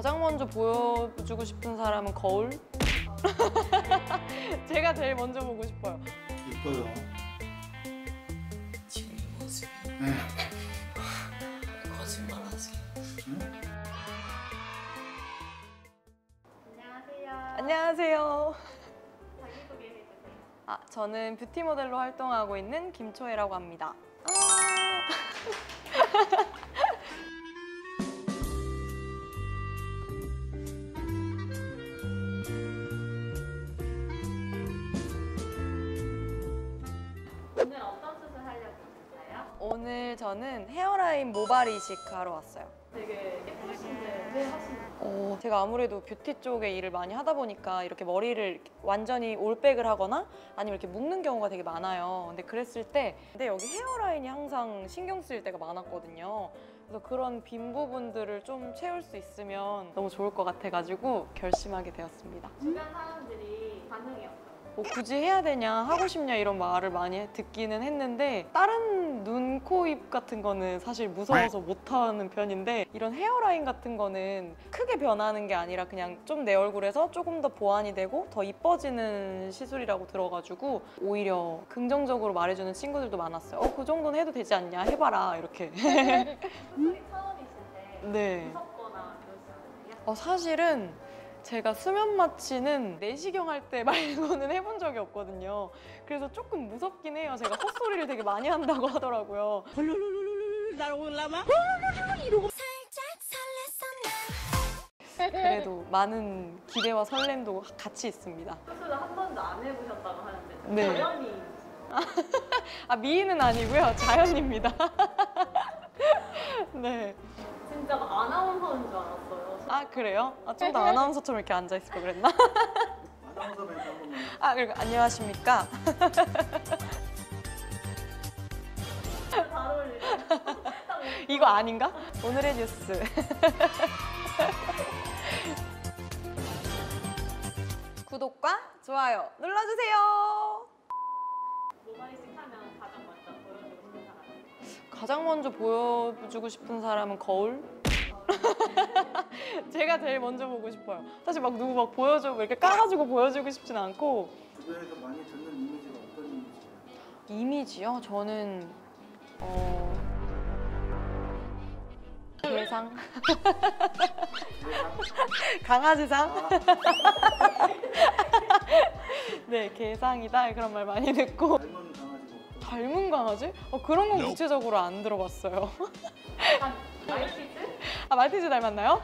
가장 먼저 보여주고 싶은 사람은 거울? 제가 제일 먼저 보고 싶어요. 이뻐요. 지금 이 모습이 네. 거짓말하지. 안녕하세요. 안녕하세요. 자기소개 해주세요. 아, 저는 뷰티 모델로 활동하고 있는 김초혜라고 합니다. 오늘 저는 헤어라인 모발 이식 하러 왔어요. 되게 예쁘신데 왜? 어, 제가 아무래도 뷰티 쪽에 일을 많이 하다 보니까 이렇게 머리를 완전히 올백을 하거나 아니면 이렇게 묶는 경우가 되게 많아요. 근데 그랬을 때 근데 여기 헤어라인이 항상 신경 쓰일 때가 많았거든요. 그래서 그런 빈 부분들을 좀 채울 수 있으면 너무 좋을 것 같아가지고 결심하게 되었습니다. 주변 사람들이 반응이 어때요? 뭐 굳이 해야 되냐 하고 싶냐 이런 말을 많이 듣기는 했는데 다른 눈, 코, 입 같은 거는 사실 무서워서 못하는 편인데 이런 헤어라인 같은 거는 크게 변하는 게 아니라 그냥 좀 내 얼굴에서 조금 더 보완이 되고 더 이뻐지는 시술이라고 들어가지고 오히려 긍정적으로 말해주는 친구들도 많았어요. 어, 그 정도는 해도 되지 않냐 해봐라 이렇게. 네. 어, 사실은 제가 수면 마취는 내시경 할 때 말고는 해본 적이 없거든요. 그래서 조금 무섭긴 해요. 제가 헛소리를 되게 많이 한다고 하더라고요. 그래도 많은 기대와 설렘도 같이 있습니다. 수술을 한 번도 안 해보셨다고 하는데 네. 자연이 아, 미인은 아니고요. 자연입니다. 네. 진짜 막 아나운서인 줄 알았어요. 아, 그래요? 아, 좀 더 아나운서처럼 이렇게 앉아 있을 걸 그랬나? 아나운서 멘트 한 번만. 아, 그리고 안녕하십니까? 잘 어울리죠? 딱 이거 아닌가? 오늘의 뉴스. 구독과 좋아요 눌러주세요. 모바일식 하면 가장 먼저 보여주고 싶은 사람 가장 먼저 보여주고 싶은 사람은 거울? 제가 제일 먼저 보고 싶어요. 사실 막 누구 막 보여주고 이렇게 까가지고 보여주고 싶진 않고 주변에서 많이 듣는 이미지가 어떤 이미지예요? 이미지요? 저는 어 개상 강아지상 아, 네 개상이다 그런 말 많이 듣고 닮은 강아지가 어떤? 닮은 강아지? 어 그런 건 구체적으로 안 들어봤어요. 약간 말티즈? 아 말티즈 닮았나요?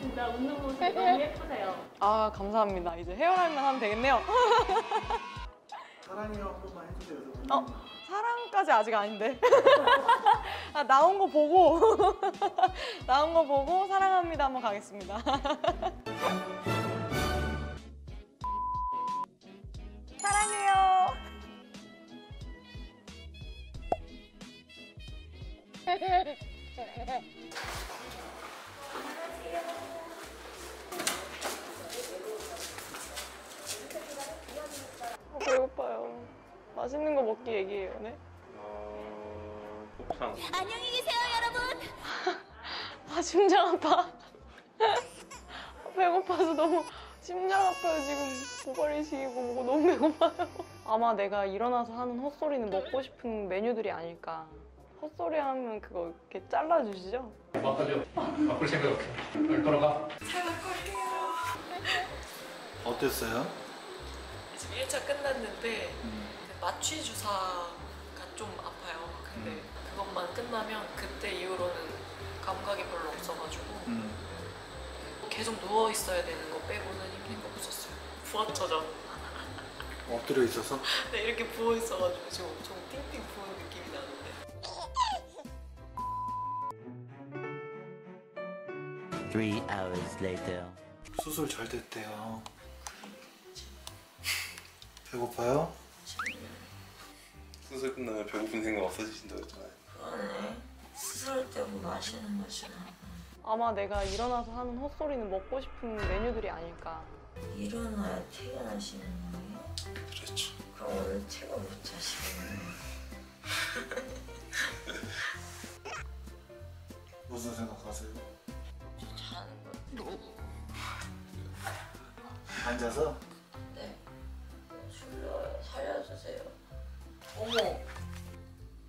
진짜 웃는 모습 너무 예쁘세요. 아 감사합니다. 이제 헤어라인만 하면 되겠네요. 사랑해요 한 번만 해주세요. 어? 사랑까지 아직 아닌데. 아, 나온 거 보고 나온 거 보고 사랑합니다 한번 가겠습니다. 어, 배고파요. 맛있는 거 먹기 얘기해요, 네? 어, 곱창. 아 심장 아파. 배고파서 너무 심장 아파요 지금 모발이식이고 뭐고 너무 배고파요. 아마 내가 일어나서 하는 헛소리는 먹고 싶은 메뉴들이 아닐까. 헛소리 하면 그거 이렇게 잘라주시죠? 막걸리요. 바꿀 생각 없어. 빨리 걸어가. 어땠어요? 지금 1차 끝났는데 음. 마취 주사가 좀 아파요. 근데 그것만 끝나면 그때 이후로는 감각이 별로 없어가지고 음. 계속 누워 있어야 되는 거 빼고는 힘든 거 없었어요. 부었죠, 엎드려 있어서? 네, 이렇게 부어 있어가지고 지금 엄청 띵띵 부은 느낌이 나는데. Three hours later. 수술 잘 됐대요. 배고파요? 수술 끝나면 배고픈 생각 없어지신다고 했잖아요. 그러네. 수술할 때뭐 마시는 맛이 나. 아마 내가 일어나서 하는 헛소리는 먹고 싶은 메뉴들이 아닐까. 일어나야 퇴근하시는 거예요? 그렇죠. 그럼 오늘 퇴근 못 하시겠네요. 무슨 생각하세요? 앉아서? 네. 졸려요. 살려주세요. 어머.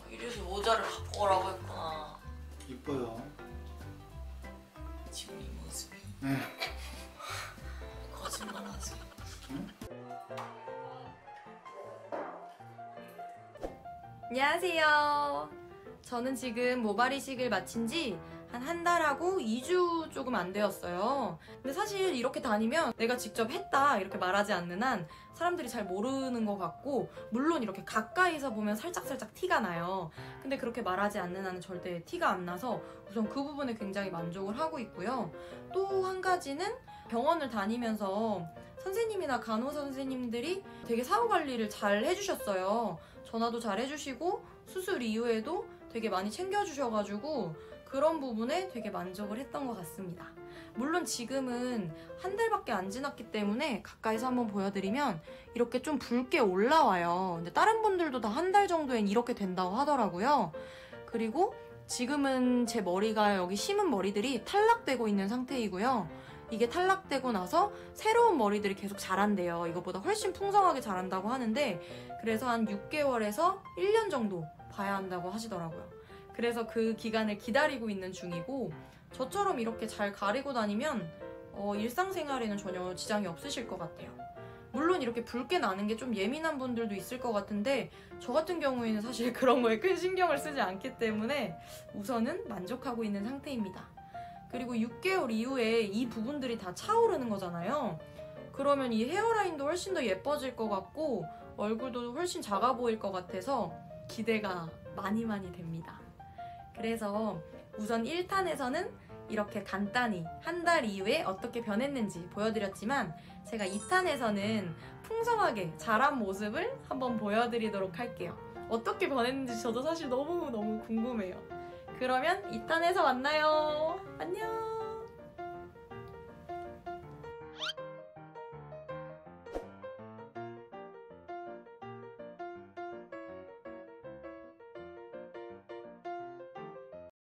이래서 모자를 갖고 오라고 했구나. 이뻐요. 지금 이 모습이. 네. 거짓말하지. 안녕하세요. 저는 지금 모발 이식을 마친 지 한 한 달하고 2주 조금 안 되었어요. 근데 사실 이렇게 다니면 내가 직접 했다 이렇게 말하지 않는 한 사람들이 잘 모르는 것 같고 물론 이렇게 가까이서 보면 살짝살짝 티가 나요. 근데 그렇게 말하지 않는 한은 절대 티가 안 나서 우선 그 부분에 굉장히 만족을 하고 있고요. 또 한 가지는 병원을 다니면서 선생님이나 간호사 선생님들이 되게 사후 관리를 잘 해주셨어요. 전화도 잘 해주시고 수술 이후에도 되게 많이 챙겨주셔가지고 그런 부분에 되게 만족을 했던 것 같습니다. 물론 지금은 한 달밖에 안 지났기 때문에 가까이서 한번 보여드리면 이렇게 좀 붉게 올라와요. 근데 다른 분들도 다 한 달 정도엔 이렇게 된다고 하더라고요. 그리고 지금은 제 머리가 여기 심은 머리들이 탈락되고 있는 상태이고요. 이게 탈락되고 나서 새로운 머리들이 계속 자란대요. 이거보다 훨씬 풍성하게 자란다고 하는데 그래서 한 6개월에서 1년 정도 봐야 한다고 하시더라고요. 그래서 그 기간을 기다리고 있는 중이고 저처럼 이렇게 잘 가리고 다니면 어, 일상생활에는 전혀 지장이 없으실 것 같아요. 물론 이렇게 붉게 나는 게 좀 예민한 분들도 있을 것 같은데 저 같은 경우에는 사실 그런 거에 큰 신경을 쓰지 않기 때문에 우선은 만족하고 있는 상태입니다. 그리고 6개월 이후에 이 부분들이 다 차오르는 거잖아요. 그러면 이 헤어라인도 훨씬 더 예뻐질 것 같고 얼굴도 훨씬 작아 보일 것 같아서 기대가 많이 많이 됩니다. 그래서 우선 1탄에서는 이렇게 간단히 한 달 이후에 어떻게 변했는지 보여드렸지만 제가 2탄에서는 풍성하게 자란 모습을 한번 보여드리도록 할게요. 어떻게 변했는지 저도 사실 너무너무 궁금해요. 그러면 2탄에서 만나요. 안녕!